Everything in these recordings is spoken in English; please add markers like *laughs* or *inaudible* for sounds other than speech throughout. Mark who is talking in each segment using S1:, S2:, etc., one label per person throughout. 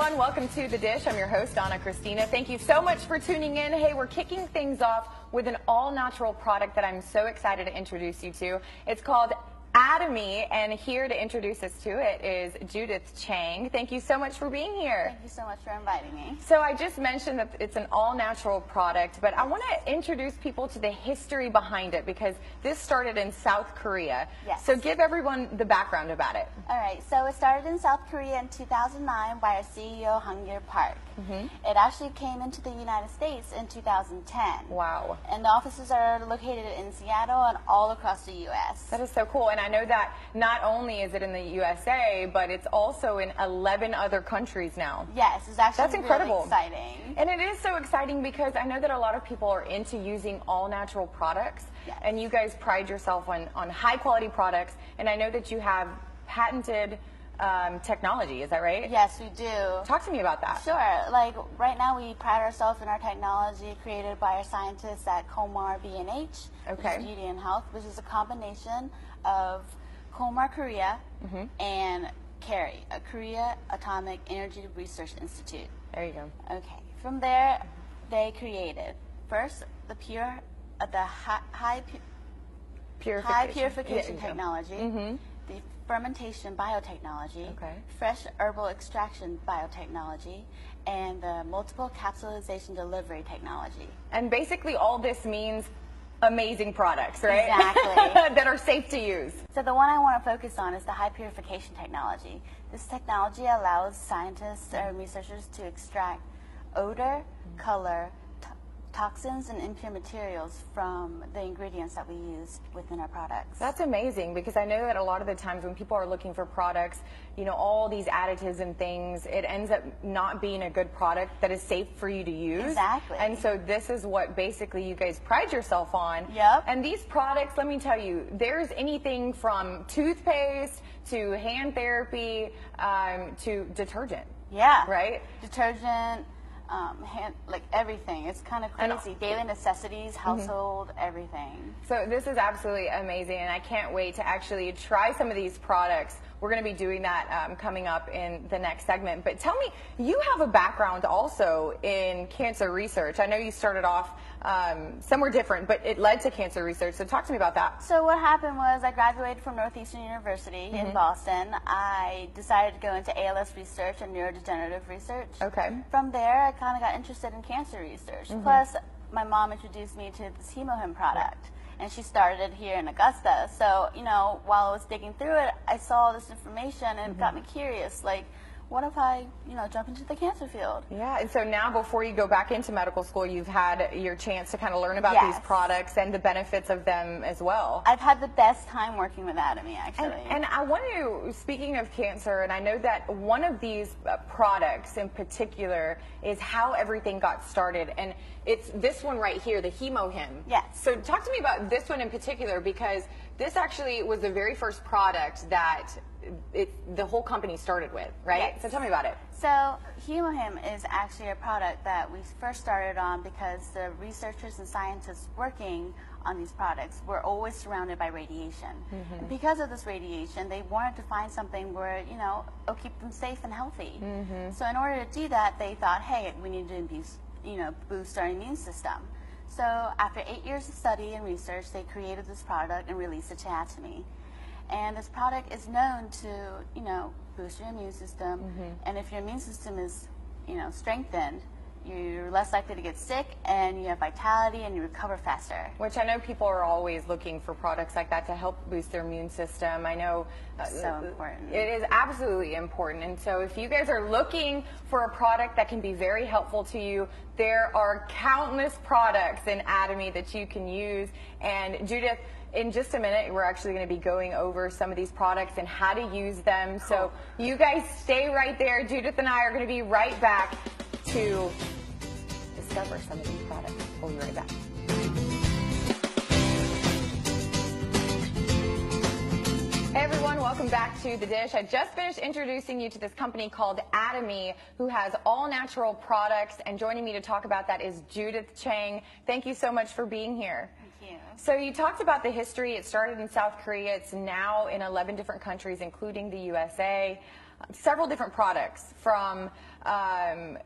S1: everyone. Welcome to The Dish. I'm your host, Donna Christina. Thank you so much for tuning in. Hey, we're kicking things off with an all natural product that I'm so excited to introduce you to. It's called Atomy, and here to introduce us to it is Judith Chang. Thank you so much for being here.
S2: Thank you so much for inviting me.
S1: So I just mentioned that it's an all-natural product, but I want to introduce people to the history behind it because this started in South Korea.
S2: Yes.
S1: So give everyone the background about it.
S2: All right, so it started in South Korea in 2009 by our CEO, Hangil Park. Mhm. It actually came into the United States in 2010.
S1: Wow.
S2: And the offices are located in Seattle and all across the U.S.
S1: That is so cool. And I know that not only is it in the USA, but it's also in 11 other countries now.
S2: Yes, it's actually
S1: That's incredible.
S2: really exciting.
S1: And it is so exciting because I know that a lot of people are into using all natural products.
S2: Yes.
S1: And you guys pride yourself on, on high quality products. And I know that you have patented um, technology. Is that right?
S2: Yes, we do.
S1: Talk to me about that.
S2: Sure. Like right now, we pride ourselves in our technology created by our scientists at Kolmar which
S1: Okay.
S2: is Beauty and Health, which is a combination of Kolmar Korea
S1: Mm-hmm.
S2: and KAERI, a Korea Atomic Energy Research Institute.
S1: There you go.
S2: Okay. From there, they created first the pure, uh, the high, high, pu-
S1: Purification.
S2: high purification
S1: Yeah, you go.
S2: technology, the fermentation biotechnology,
S1: Okay.
S2: fresh herbal extraction biotechnology, and the multiple capsulization delivery technology.
S1: And basically, all this means amazing products, right?
S2: Exactly. *laughs*
S1: that are safe to use.
S2: So the one I want to focus on is the high purification technology. This technology allows scientists or researchers to extract odor, color, toxins, and impure materials from the ingredients that we use within our products.
S1: That's amazing because I know that a lot of the times when people are looking for products, you know, all these additives and things, it ends up not being a good product that is safe for you to use.
S2: Exactly.
S1: And so this is what basically you guys pride yourself on.
S2: Yep.
S1: And these products, let me tell you, there's anything from toothpaste to hand therapy um, to detergent.
S2: yeah.
S1: Right?
S2: Detergent, um, hand, like everything. It's kind of crazy. Daily necessities, household, everything.
S1: So this is absolutely amazing, and I can't wait to actually try some of these products. We're going to be doing that um, coming up in the next segment. But tell me, you have a background also in cancer research. I know you started off um, somewhere different, but it led to cancer research. So talk to me about that.
S2: So what happened was I graduated from Northeastern University
S1: Mm-hmm.
S2: in Boston. I decided to go into ALS research and neurodegenerative research.
S1: Okay. Mm-hmm.
S2: From there, I kind of got interested in cancer research. Plus, my mom introduced me to this HemoHim product. And she started it here in Augusta. So, you know, while I was digging through it, I saw this information and it got
S1: Mm-hmm.
S2: me curious. Like, what if I, you know, jump into the cancer field?
S1: Yeah, and so now before you go back into medical school, you've had your chance to kind of learn about these products and the benefits of them as well.
S2: I've had the best time working with Atomy, actually.
S1: And, and I want to, speaking of cancer, and I know that one of these uh, products in particular is how everything got started. And it's this one right here, the HemoHim.
S2: Yes.
S1: So talk to me about this one in particular because this actually was the very first product that it, the whole company started with, right?
S2: Yes.
S1: So tell me about it.
S2: So, HemoHim is actually a product that we first started on because the researchers and scientists working on these products were always surrounded by radiation. And because of this radiation, they wanted to find something where, you know, it'll keep them safe and healthy. Mm-hmm. So, in order to do that, they thought, hey, we need to you know, boost our immune system. So, after eight years of study and research, they created this product and released it to Atomy. And this product is known to, you know, boost your immune system. Mm-hmm. And if your immune system is, you know, strengthened, you're less likely to get sick and you have vitality and you recover faster.
S1: Which I know people are always looking for products like that to help boost their immune system. I know uh,
S2: So important.
S1: It is absolutely important. And so if you guys are looking for a product that can be very helpful to you, there are countless products in Atomy that you can use. And Judith, in just a minute, we're actually going to be going over some of these products and how to use them. So you guys stay right there. Judith and I are going to be right back to discover some of these products. We'll be right back. Hey everyone, welcome back to The Dish. I just finished introducing you to this company called Atomy, who has all natural products. And joining me to talk about that is Judith Chang. Thank you so much for being here.
S2: Thank you.
S1: So you talked about the history. It started in South Korea. It's now in 11 different countries, including the USA. several different products from um,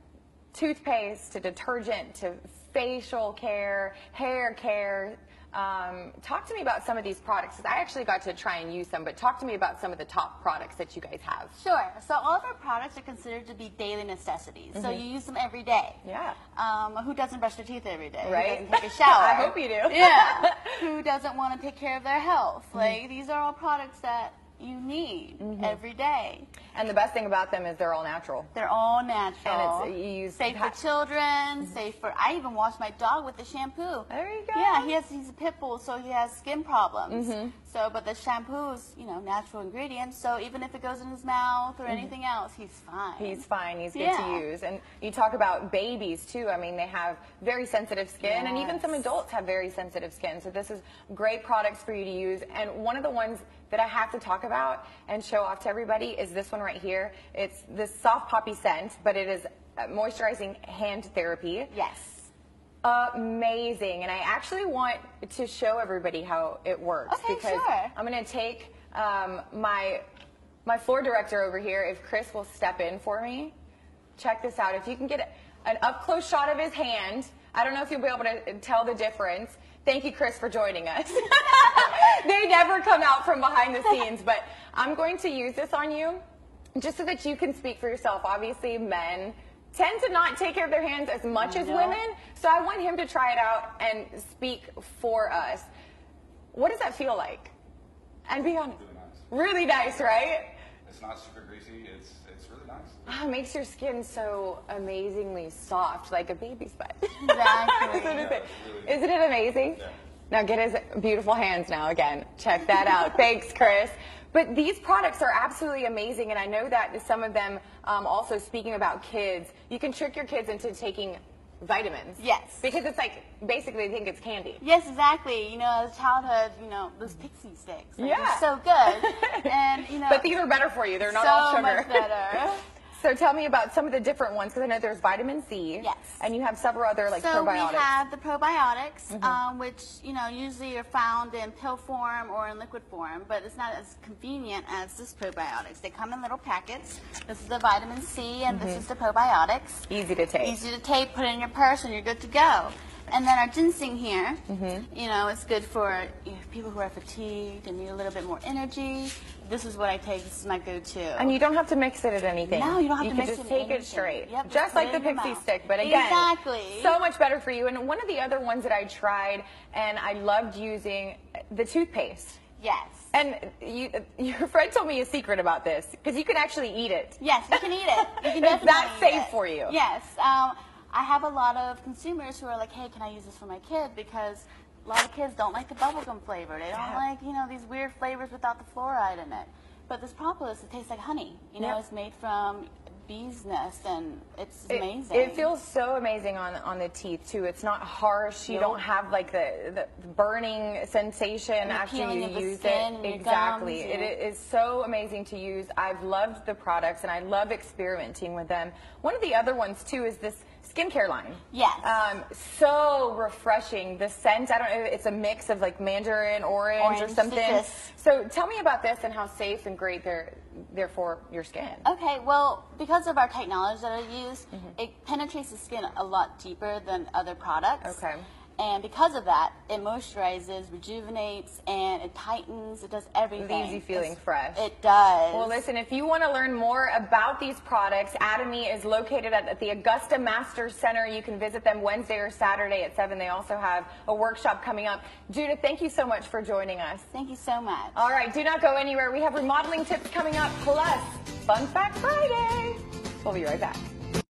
S1: toothpaste to detergent to facial care, hair care. Um, talk to me about some of these products. I actually got to try and use some, but talk to me about some of the top products that you guys have.
S2: Sure. So all of our products are considered to be daily necessities. So you use them every day.
S1: Yeah.
S2: Um, who doesn't brush their teeth every day?
S1: Right.
S2: Who doesn't take a shower? *laughs*
S1: I hope you do.
S2: yeah. *laughs* Who doesn't want to take care of their health?
S1: Mm-hmm.
S2: Like these are all products that you need every day.
S1: And the best thing about them is they're all natural.
S2: They're all natural.
S1: And it's you use
S2: safe for children, safe for. I even wash my dog with the shampoo.
S1: There you go.
S2: Yeah, he has he's a pit bull, so he has skin problems.
S1: Mm-hmm.
S2: So, but the shampoo is you know natural ingredients. So even if it goes in his mouth or anything else, he's fine.
S1: Mm-hmm. He's fine. He's good
S2: Yeah.
S1: to use. And you talk about babies too. I mean, they have very sensitive skin, and even some adults have very sensitive skin. So this is great products for you to use. And one of the ones that I have to talk about and show off to everybody is this one right here. It's this soft poppy scent, but it is moisturizing hand therapy.
S2: yes.
S1: Amazing. And I actually want to show everybody how it works
S2: Okay,
S1: because
S2: sure.
S1: I'm going to take um, my my floor director over here, if Chris will step in for me. Check this out. If you can get an up close shot of his hand, I don't know if you'll be able to tell the difference. Thank you, Chris, for joining us. *laughs* *laughs* they never come out from behind the scenes, but I'm going to use this on you just so that you can speak for yourself. Obviously, men tend to not take care of their hands as much as women, so I want him to try it out and speak for us. What does that feel like? And be honest.
S3: Really
S1: Really
S3: nice.
S1: nice, right?
S3: It's not super greasy. It's it's really nice.
S1: Ah, it makes your skin so amazingly soft, like a baby's butt. *laughs*
S2: Exactly.
S1: Isn't, it,
S3: Yeah, it's really-
S1: isn't it amazing?
S3: Yeah.
S1: Now get his beautiful hands now again. Check that out. *laughs* Thanks, Chris. But these products are absolutely amazing, and I know that some of them, um, also speaking about kids, you can trick your kids into taking vitamins.
S2: Yes.
S1: Because it's like, basically, they think it's candy.
S2: Yes, exactly. You know, as childhood, you know, those pixie sticks. Like,
S1: Yeah.
S2: They're so good. *laughs* and, you know.
S1: But these are better for you. They're not
S2: so
S1: all sugar.
S2: much better. *laughs*
S1: so tell me about some of the different ones, because I know there's vitamin C.
S2: Yes.
S1: And you have several other like
S2: so
S1: probiotics. Mm-hmm.
S2: we have the probiotics, um, which you know usually are found in pill form or in liquid form, but it's not as convenient as this probiotics. They come in little packets. This is the vitamin C, and
S1: Mm-hmm.
S2: this is the probiotics.
S1: Easy to take.
S2: Easy to take. Put it in your purse, and you're good to go. And then our ginseng here,
S1: Mm-hmm.
S2: you know, it's good for you know, people who are fatigued and need a little bit more energy. This is what I take. This is my go-to.
S1: And you don't have to mix it in anything.
S2: No, you don't have
S1: you
S2: to
S1: can
S2: mix
S1: just
S2: it in
S1: take it straight.
S2: Yep, just
S1: just like the pixie stick, but again,
S2: Exactly.
S1: so much better for you. And one of the other ones that I tried and I loved using the toothpaste.
S2: yes.
S1: And you, your friend told me a secret about this because you can actually eat it.
S2: Yes, you can eat it. You can *laughs*
S1: that
S2: eat
S1: safe
S2: it.
S1: for you?
S2: Yes. Um, I have a lot of consumers who are like, "Hey, can I use this for my kid?" Because a lot of kids don't like the bubblegum flavor. They don't
S1: Yeah.
S2: like, you know, these weird flavors without the fluoride in it. But this propolis, it tastes like honey. You know,
S1: Yep.
S2: it's made from bee's nest, and it's
S1: It-
S2: amazing.
S1: It, feels so amazing on on the teeth too. It's not harsh. You
S2: Nope.
S1: don't have like the, the burning sensation after you use it. Exactly.
S2: gums,
S1: It is so amazing to use. I've loved the products and I love experimenting with them. One of the other ones too is this skincare line.
S2: Yes.
S1: Um, so refreshing. The scent, I don't know, it's a mix of like mandarin, orange, or something.
S2: citrus.
S1: So tell me about this and how safe and great they're, they're for your skin.
S2: Okay, well, because of our technology that I use,
S1: Mm-hmm.
S2: it penetrates the skin a lot deeper than other products.
S1: Okay.
S2: And because of that, it moisturizes, rejuvenates, and it tightens. It does everything.
S1: Leaves you feeling
S2: It's-
S1: fresh.
S2: It does.
S1: Well, listen, if you want to learn more about these products, Atomy is located at, at the Augusta Masters Center. You can visit them Wednesday or Saturday at 7. They also have a workshop coming up. Judith, thank you so much for joining us.
S2: Thank you so much.
S1: All right, do not go anywhere. We have remodeling tips coming up, plus Fun Fact Friday. We'll be right back.